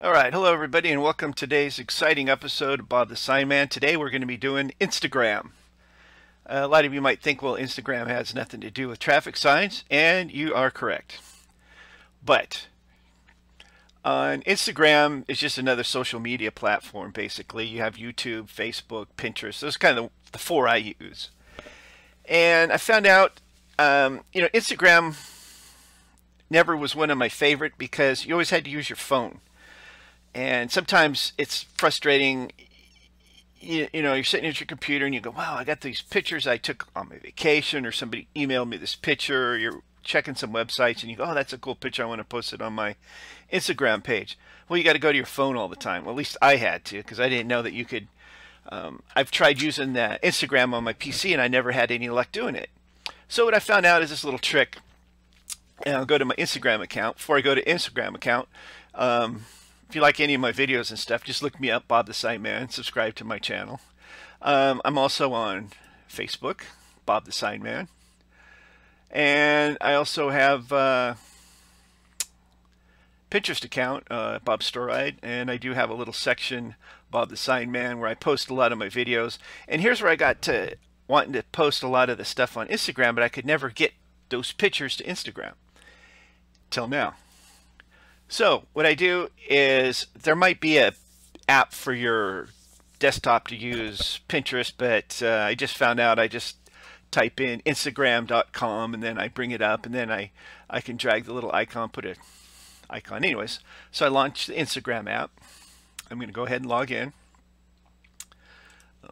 All right, hello everybody, and welcome to today's exciting episode of Bob the Sign Man. Today we're going to be doing Instagram. A lot of you might think, well, Instagram has nothing to do with traffic signs, and you are correct. But on Instagram, it's just another social media platform, basically. You have YouTube, Facebook, Pinterest. Those are kind of the four I use. And I found out, um, you know, Instagram never was one of my favorite because you always had to use your phone and sometimes it's frustrating. You, you, know you're sitting at your computer and you go wow i got these pictures i took on my vacation or somebody emailed me this picture. You're checking some websites and you go oh that's a cool picture i want to post it on my instagram page. Well you got to go to your phone all the time. Well, at least i had to because i didn't know that you could um, i've tried using the instagram on my pc and i never had any luck doing it. So what i found out is this little trick. And i'll go to my instagram account. Before i go to instagram account um, if you like any of my videos and stuff, just look me up, Bob the Sign Man. Subscribe to my channel. Um, I'm also on Facebook, Bob the Sign Man. And I also have uh, Pinterest account, uh, Bob Storide, and I do have a little section, Bob the Sign Man, where I post a lot of my videos. And here's where I got to wanting to post a lot of the stuff on Instagram, but I could never get those pictures to Instagram till now. So what I do is there might be a app for your desktop to use Pinterest, but uh, I just found out I just type in instagram.com and then I bring it up and then I, I can drag the little icon, put a icon anyways. So I launch the Instagram app. I'm going to go ahead and log in.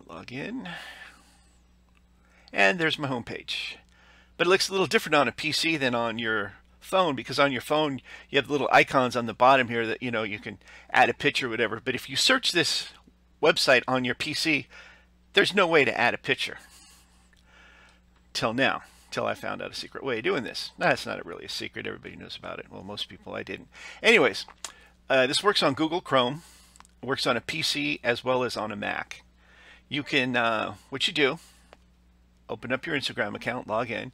Log in. And there's my homepage. But it looks a little different on a PC than on your phone because on your phone you have little icons on the bottom here that you know you can add a picture or whatever. But if you search this website on your PC there's no way to add a picture. Till now till I found out a secret way of doing this. That's not really a secret. Everybody knows about it. Well most people I didn't. Anyways uh, this works on Google Chrome works on a PC as well as on a Mac. You can uh, what you do open up your Instagram account log in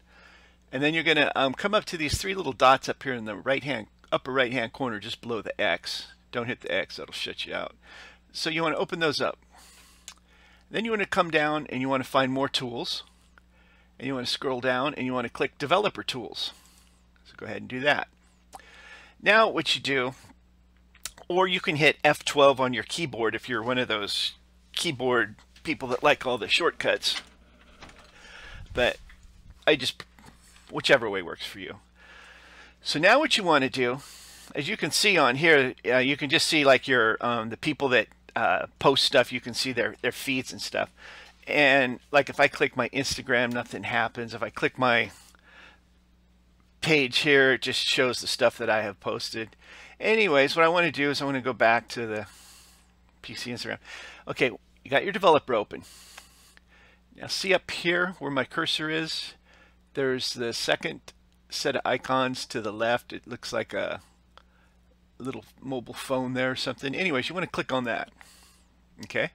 and then you're going to um, come up to these three little dots up here in the right hand, upper right hand corner, just below the X. Don't hit the X, that'll shut you out. So you want to open those up. Then you want to come down and you want to find more tools. And you want to scroll down and you want to click developer tools. So go ahead and do that. Now what you do, or you can hit F12 on your keyboard if you're one of those keyboard people that like all the shortcuts. But I just whichever way works for you. So now what you want to do, as you can see on here, uh, you can just see like your um, the people that uh, post stuff. You can see their their feeds and stuff. And like if I click my Instagram, nothing happens. If I click my page here, it just shows the stuff that I have posted. Anyways, what I want to do is I want to go back to the PC Instagram. Okay, you got your developer open. Now see up here where my cursor is, there's the second set of icons to the left. It looks like a little mobile phone there or something. Anyways, you want to click on that. Okay.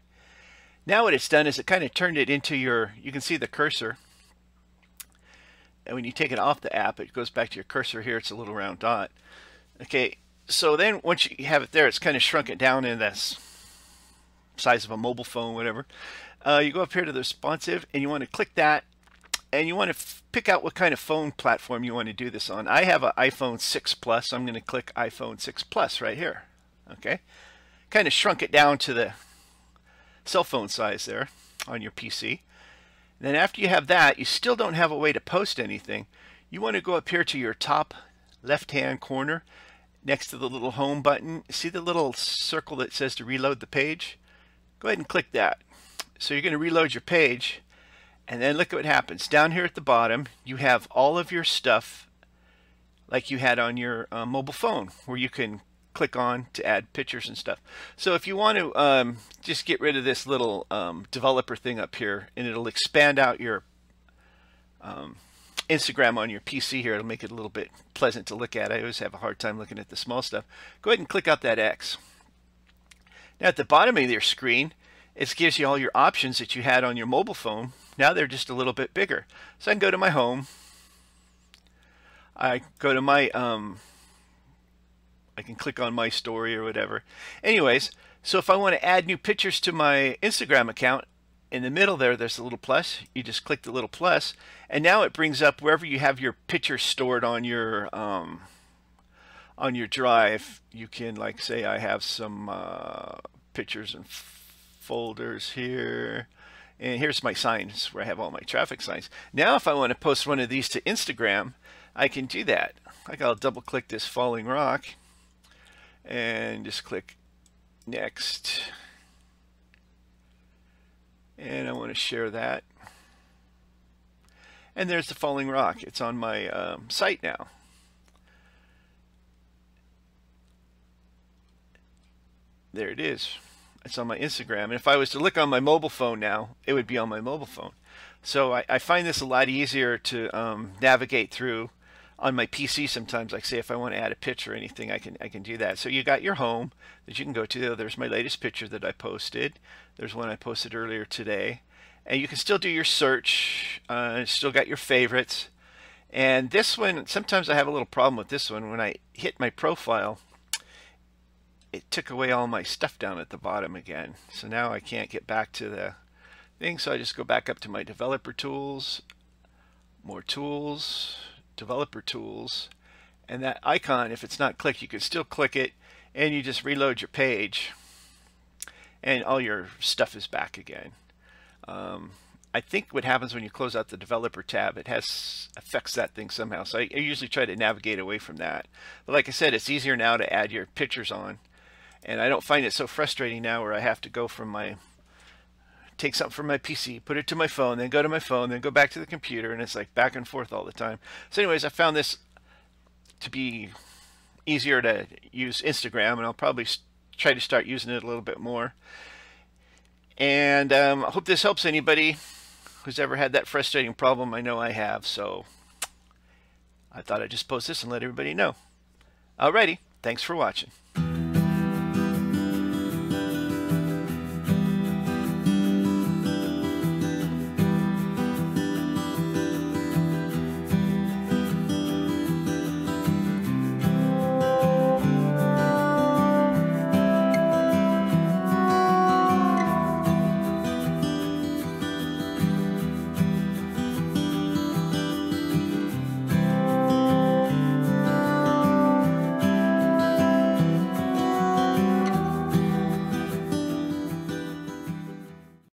Now what it's done is it kind of turned it into your, you can see the cursor. And when you take it off the app, it goes back to your cursor here. It's a little round dot. Okay. So then once you have it there, it's kind of shrunk it down in this size of a mobile phone, whatever. Uh, you go up here to the responsive and you want to click that and you want to pick out what kind of phone platform you want to do this on. I have an iPhone 6 Plus. I'm going to click iPhone 6 Plus right here. Okay, kind of shrunk it down to the cell phone size there on your PC. Then after you have that, you still don't have a way to post anything. You want to go up here to your top left-hand corner next to the little home button. See the little circle that says to reload the page? Go ahead and click that. So you're going to reload your page and then look at what happens. Down here at the bottom, you have all of your stuff like you had on your uh, mobile phone where you can click on to add pictures and stuff. So if you want to um, just get rid of this little um, developer thing up here and it'll expand out your um, Instagram on your PC here. It'll make it a little bit pleasant to look at. I always have a hard time looking at the small stuff. Go ahead and click out that X. Now at the bottom of your screen, it gives you all your options that you had on your mobile phone now they're just a little bit bigger. So I can go to my home. I go to my um, I can click on my story or whatever. Anyways, so if I want to add new pictures to my Instagram account, in the middle there, there's a little plus. You just click the little plus, and now it brings up wherever you have your pictures stored on your um, on your drive. You can like say I have some uh, pictures and folders here. And here's my signs where I have all my traffic signs. Now if I want to post one of these to Instagram, I can do that. Like I'll double click this falling rock and just click next. And I want to share that. And there's the falling rock. It's on my um, site now. There it is. It's on my Instagram. And if I was to look on my mobile phone now, it would be on my mobile phone. So I, I find this a lot easier to um, navigate through on my PC sometimes. Like say if I want to add a picture or anything, I can I can do that. So you got your home that you can go to. There's my latest picture that I posted. There's one I posted earlier today. And you can still do your search. Uh, still got your favorites. And this one, sometimes I have a little problem with this one. When I hit my profile, it took away all my stuff down at the bottom again. So now I can't get back to the thing. So I just go back up to my developer tools, more tools, developer tools, and that icon, if it's not clicked, you can still click it and you just reload your page and all your stuff is back again. Um, I think what happens when you close out the developer tab, it has affects that thing somehow. So I, I, usually try to navigate away from that. But like I said, it's easier now to add your pictures on. And I don't find it so frustrating now where I have to go from my take something from my PC, put it to my phone, then go to my phone, then go back to the computer, and it's like back and forth all the time. So anyways, I found this to be easier to use Instagram, and I'll probably try to start using it a little bit more. And um, I hope this helps anybody who's ever had that frustrating problem. I know I have, so I thought I'd just post this and let everybody know. Alrighty, thanks for watching.